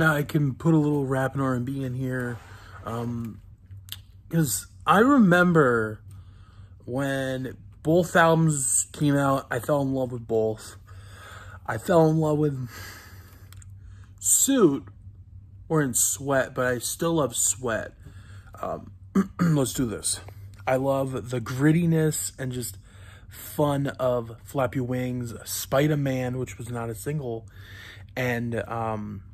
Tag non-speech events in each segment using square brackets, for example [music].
Now I can put a little rap and R&B in here. Um, because I remember when both albums came out, I fell in love with both. I fell in love with Suit or in Sweat, but I still love Sweat. Um, [clears throat] let's do this. I love the grittiness and just fun of Flap Your Wings, Spida Man, which was not a single, and um,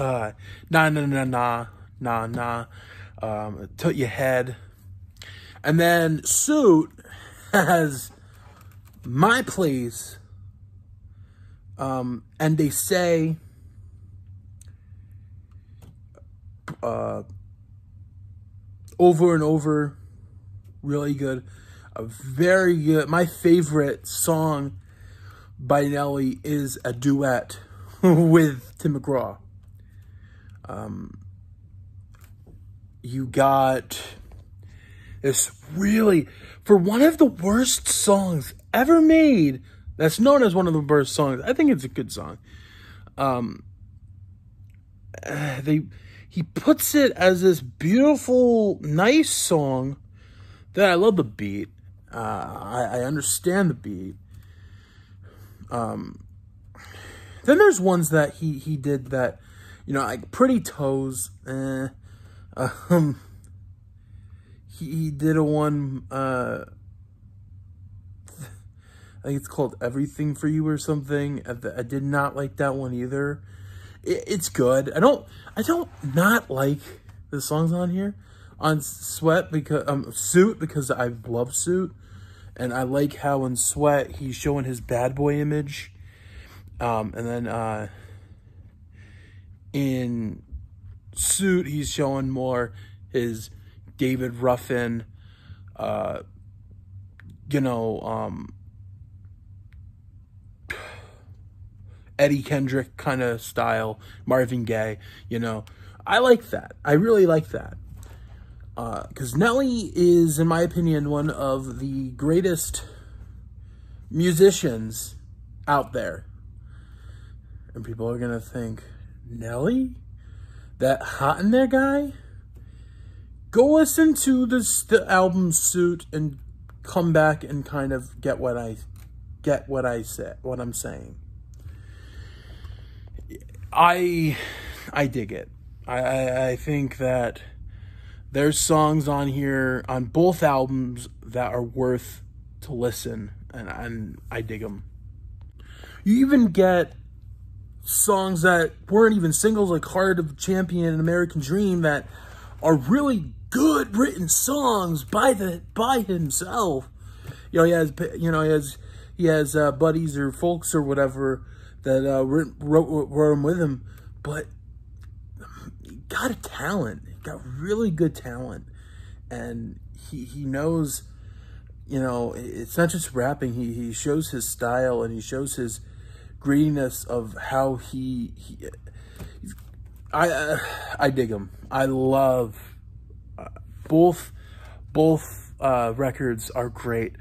uh, Nah Nah Nah Nah Nah Nah, um, Tilt Your Head. And then Suit [laughs] has My Place, um, N Dey Say, uh, over and over, really good. A very good, my favorite song by Nelly is a duet [laughs] with Tim McGraw. Um, you got this really, for one of the worst songs ever made, that's known as one of the worst songs. I think it's a good song. Um, uh, they, he puts it as this beautiful, nice song that I love the beat. Uh, I, I understand the beat. Um, then there's ones that he, he did that you know, like Pretty Toes. Eh, um, he, he did a one. Uh, I think it's called Everything for You or something. I, I did not like that one either. It, it's good. I don't. I don't not like the songs on here on Sweat because um Suit because I love Suit, and I like how in Sweat he's showing his bad boy image. Um, and then uh, in suit, he's showing more his David Ruffin, uh, you know, um, Eddie Kendrick kind of style, Marvin Gaye, you know. I like that. I really like that. Because uh, Nelly is, in my opinion, one of the greatest musicians out there. And people are going to think, Nelly? That hot in there guy? Go listen to this the album suit and come back and kind of get what I get what I said what I'm saying. I I dig it. I, I, I think that there's songs on here on both albums that are worth to listen and, and I dig them. You even get songs that weren't even singles like Heart of Champion and American Dream that are really good written songs by the by himself. You know, he has you know he has he has uh, buddies or folks or whatever that uh, wrote, wrote wrote him with him, but he got a talent. He got really good talent, and he he knows. You know, it's not just rapping. He he shows his style and he shows his grittiness of how he, he I uh, I dig him. I love uh, both both uh, records are great.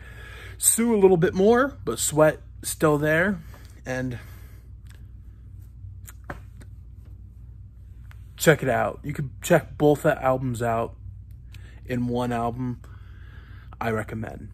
Sue a little bit more, but Sweat still there, and check it out. You can check both albums out in one album. I recommend.